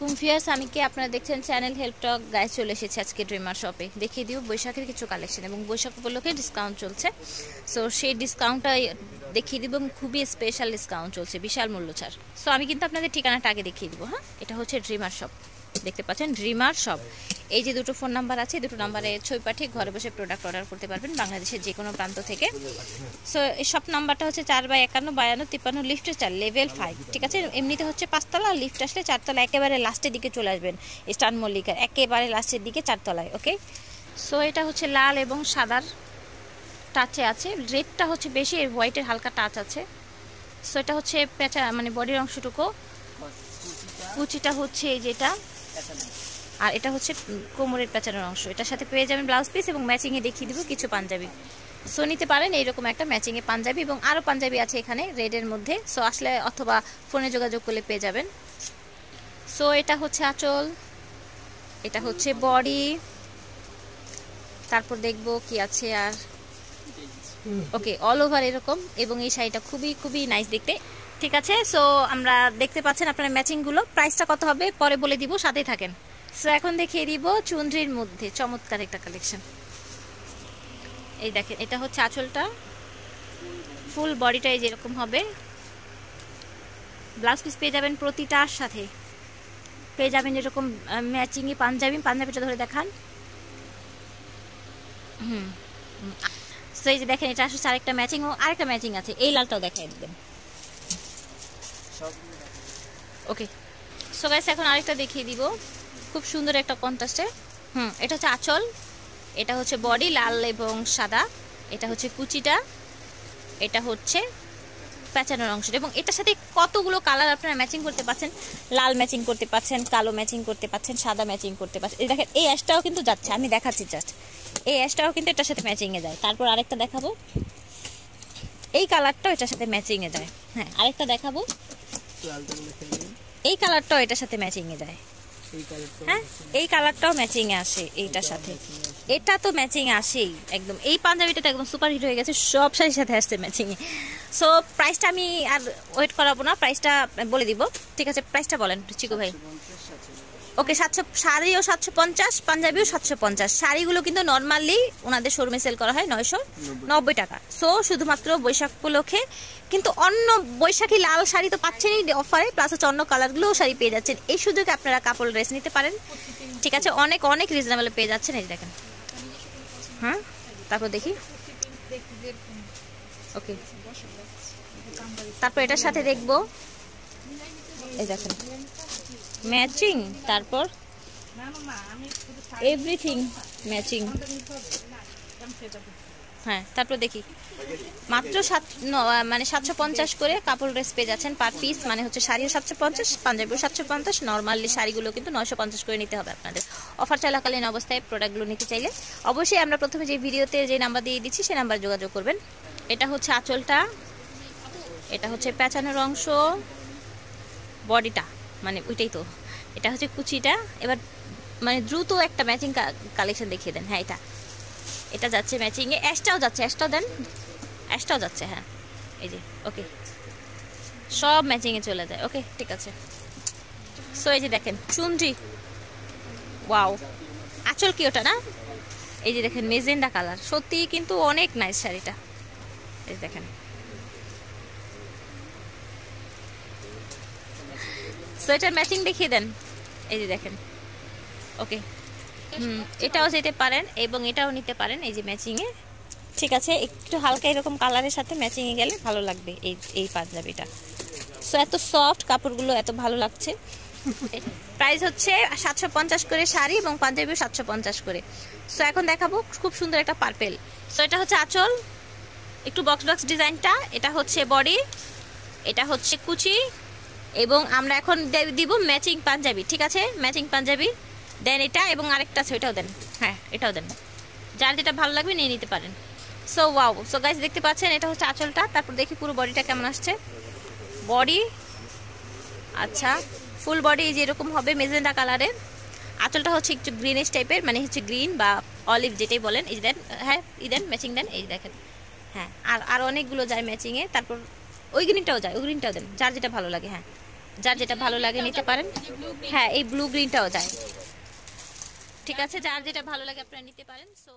আলাইকুম ফিয়াস আমি কি আপনারা দেখছেন চ্যানেল হেল্প টক? গায়ে চলে এসেছে আজকে ড্রিমার শপে। দেখিয়ে দিব বৈশাখের কিছু কালেকশন এবং বৈশাখ উপলক্ষে ডিসকাউন্ট চলছে। সো সেই ডিসকাউন্টটা দেখিয়ে দিব এবং খুবই স্পেশাল ডিসকাউন্ট চলছে, বিশাল মূল্য ছাড় সো আমি কিন্তু আপনাদের ঠিকানাটা আগে দেখিয়ে দিব হ্যাঁ? এটা হচ্ছে ড্রিমার শপ। দেখতে পাচ্ছেন ড্রিমার শপ এই যে দুটো ফোন নাম্বার আছে দুটো নাম্বারে ছবি পাঠিয়ে ঘরে বসে প্রোডাক্ট অর্ডার করতে পারবেন বাংলাদেশের যে কোনো প্রান্ত থেকে। সো এই সব নাম্বারটা হচ্ছে চার বাই একান্ন, বায়ান্ন, তিপ্পান্ন, লিফটে চার লেভেল ফাইভ ঠিক আছে? এমনিতে হচ্ছে পাঁচতলা, লিফট আসলে চারতলা, একেবারে লাস্টের দিকে চলে আসবেন স্টান মল্লিকার, একেবারে লাস্টের দিকে চারতলায় ওকে সো এটা হচ্ছে লাল এবং সাদার টাচে আছে। রেডটা হচ্ছে বেশি হোয়াইটের হালকা টাচ আছে। সো এটা হচ্ছে পেঁচা মানে বডির অংশটুকু। কুচিটা হচ্ছে এই যেটা। আর এটা হচ্ছে কোমরের পেঁচানোর অংশ। এটার সাথে পেয়ে যাবেন ব্লাউজ পিস এবং ম্যাচিংয়ে দেখিয়ে দিব কিছু পাঞ্জাবি। সো নিতে পারেন এইরকম একটা ম্যাচিংয়ে পাঞ্জাবি এবং আরও পাঞ্জাবি আছে এখানে রেডের মধ্যে। সো আসলে অথবা ফোনে যোগাযোগ করলে পেয়ে যাবেন। সো এটা হচ্ছে আঁচল এটা হচ্ছে বডি তারপর দেখব কি আছে আর। ওকে অল ওভার এরকম এবং এই শাড়িটা খুবই খুবই নাইস দেখতে। ঠিক আছে সো আমরা দেখতে পাচ্ছেন আপনার ম্যাচিংগুলো প্রাইসটা কত হবে? পরে বলে দিব, সাথেই থাকেন। সো এখন দেখিয়ে দিব চুনরির মধ্যে, চমৎকার একটা কালেকশন এই দেখেন, এটা হচ্ছে আঁচলটা। ফুল বডিটা এই যেরকম হবে। ব্লাউজ পিস পেয়ে যাবেন প্রতিটার সাথে। পেয়ে যাবেন এরকম ম্যাচিংয়ে পাঞ্জাবি। পাঞ্জাবিটা ধরে দেখান। হুম সো এই যে দেখেন, এটা আসলে আরেকটা ম্যাচিং ও আরেকটা ম্যাচিং আছে। এই লালটাও দেখাই দিবেন। ওকে সো গাইস এখন আরেকটা দেখিয়ে দিব। খুব সুন্দর একটা কন্ট্রাস্টে হুম, এটা হচ্ছে আঁচল। এটা হচ্ছে বডি লাল এবং সাদা। এটা হচ্ছে কুচিটা। এটা হচ্ছে প্যাচানোর অংশটা। এবং এটার সাথে কতগুলো কালার আপনারা ম্যাচিং করতে পারছেন লাল ম্যাচিং করতে পারছেন কালো ম্যাচিং করতে পারছেন সাদা ম্যাচিং করতে পারছেন এই দেখেন, এই অ্যাশটাও কিন্তু যাচ্ছে। আমি দেখাচ্ছি জাস্ট এই অ্যাশটাও কিন্তু এটার সাথে ম্যাচিংয়ে যায়। তারপর আরেকটা দেখাবো। এই কালারটাও এটার সাথে ম্যাচিংয়ে যায়। হ্যাঁ আরেকটা দেখাবো। এই কালারটাও এটার সাথে ম্যাচিং এ যায় হ্যাঁ? এই কালারটাও ম্যাচিং এ আসে এইটার সাথে। এটা তো ম্যাচিং আসেই একদম। এই পাঞ্জাবিটা তো একদম সুপার হিট হয়ে গেছে সব শাড়ির সাথে আসছে ম্যাচিং এ সো প্রাইসটা আমি আর ওয়েট করাবো না প্রাইসটা বলে দিব। ঠিক আছে প্রাইসটা বলেন চিকু ভাই। ওকে সাতশো, শাড়িও সাতশো পঞ্চাশ, পাঞ্জাবিও সাতশো পঞ্চাশ। শাড়িগুলো কিন্তু নর্মালি ওনাদের শোরুমে সেল করা হয় নয়শো নব্বই টাকা। সো শুধুমাত্র বৈশাখ উপলক্ষে। কিন্তু অন্য বৈশাখী লাল শাড়ি তো পাচ্ছেনই অফারে প্লাস হচ্ছে অন্য কালারগুলোও শাড়ি পেয়ে যাচ্ছেন। এই সুযোগে আপনারা কাপড় ড্রেস নিতে পারেন। ঠিক আছে, অনেক অনেক রিজনেবল পেয়ে যাচ্ছেন, এই দেখেন। হ্যাঁ? তারপর দেখি। ওকে তারপর এটার সাথে দেখব। এই দেখেন। ম্যাচিং তারপর? এভরিথিং ম্যাচিং হ্যাঁ তারপর দেখি। মাত্র সাত মানে সাতশো পঞ্চাশ করে কাপড় ড্রেস পেয়ে যাচ্ছেন পার পিস মানে হচ্ছে শাড়িও সাতশো পঞ্চাশ, পাঞ্জাবিও সাতশো পঞ্চাশ নর্মালি শাড়িগুলো কিন্তু নয়শো পঞ্চাশ করে নিতে হবে আপনাদের। অফার চলাকালীন অবস্থায় প্রোডাক্টগুলো নিতে চাইলে অবশ্যই আমরা প্রথমে যে ভিডিওতে যে নাম্বার দিয়ে দিচ্ছি, সে নাম্বার যোগাযোগ করবেন। এটা হচ্ছে আঁচলটা, এটা হচ্ছে প্যাঁচানোর অংশ বডিটা মানে ওইটাই তো। এটা হচ্ছে কুচিটা। এবার মানে দ্রুত একটা ম্যাচিং কালেকশন দেখিয়ে দেন। হ্যাঁ এটা। এটা যাচ্ছে ম্যাচিংয়ে অ্যাশটাও যাচ্ছে অ্যাশটাও দেন। অ্যাশটাও যাচ্ছে হ্যাঁ। এই যে ওকে সব ম্যাচিংয়ে চলে যায়। ওকে ঠিক আছে। সো এই যে দেখেন, চুনরি। ওয়াও আচল কি ওটা, না? এই যে দেখেন, মেজেন্ডা কালার। সত্যি কিন্তু অনেক নাইস শাড়িটা। এই দেখেন। সো এটার ম্যাচিং দেখিয়ে দেন। এই যে দেখেন। ওকে। হুম এটাও যেতে পারেন এবং এটাও নিতে পারেন এই যে ম্যাচিংয়ে। ঠিক আছে একটু হালকা এরকম কালারের সাথে ম্যাচিংয়ে গেলে ভালো লাগবে এই এই পাঞ্জাবিটা। সো এত সফট কাপড়গুলো এত ভালো লাগছে। প্রাইস হচ্ছে সাতশো পঞ্চাশ করে শাড়ি এবং পাঞ্জাবিও সাতশো পঞ্চাশ করে। সো এখন দেখাবো খুব সুন্দর একটা পার্পেল সো এটা হচ্ছে আঁচল। একটু বক্স বক্স ডিজাইনটা এটা হচ্ছে বডি এটা হচ্ছে কুচি। এবং আমরা এখন দিব ম্যাচিং পাঞ্জাবি, ঠিক আছে? ম্যাচিং পাঞ্জাবি, দেন এটা এবং আরেকটা আছে, ওইটাও দেন। হ্যাঁ এটাও দেন। যার যেটা ভালো লাগবে নিয়ে নিতে পারেন। সো ওয়াও সো গাইজ দেখতে পাচ্ছেন, এটা হচ্ছে আঁচলটা। তারপর দেখি পুরো বডিটা কেমন আসছে। বডি আচ্ছা ফুল বডি যে এরকম হবে মেজেন্ডা কালারের আঁচলটা হচ্ছে একটু গ্রিনিশ টাইপের মানে হচ্ছে গ্রিন বা অলিভ যেটাই বলেন। এই দেন হ্যাঁ ই দেন ম্যাচিং দেন, এই দেখেন। হ্যাঁ আর আর অনেকগুলো যায় ম্যাচিংয়ে তারপর ওই গ্রিনটাও যায়, ওই গ্রিনটাও দেন, যার যেটা ভালো লাগে হ্যাঁ। যার যেটা ভালো লাগে নিতে পারেন। হ্যাঁ এই ব্লু গ্রিনটাও যায়। ঠিক আছে, যার যেটা ভালো লাগে আপনারা নিতে পারেন সো